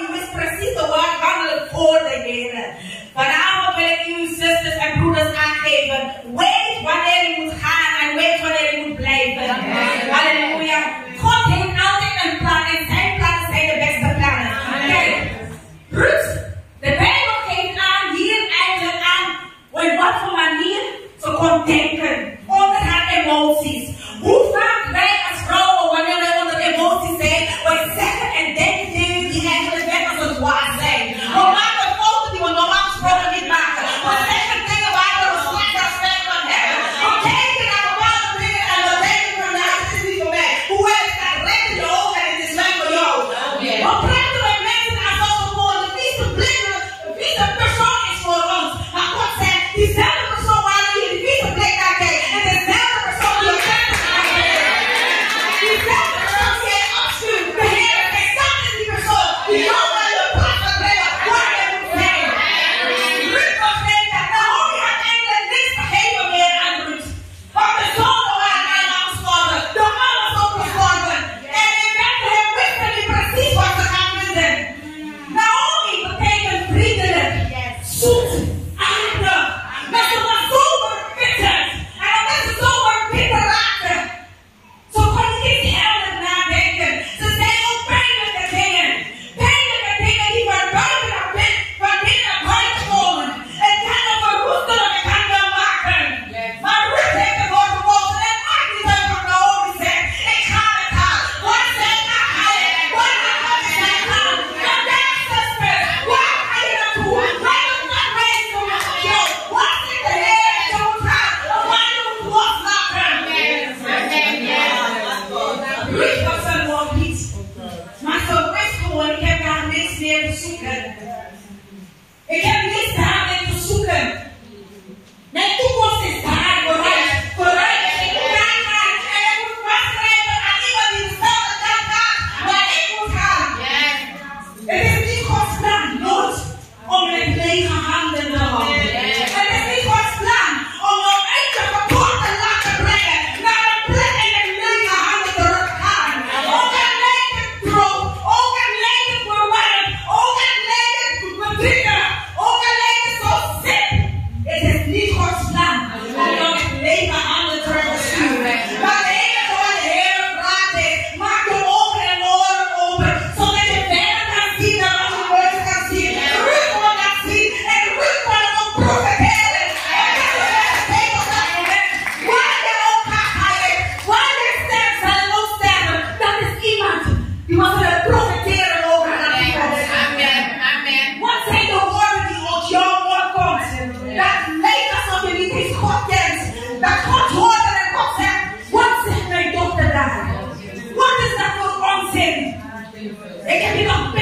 you misperceive the word God will fold again. For now, believe you, sisters and brothers and wait one day with hand and wait one day with blade. Hallelujah. Him out and plan and send plan say the best of plan. Okay. Roots, the Bible came here for man here, so. It can be done.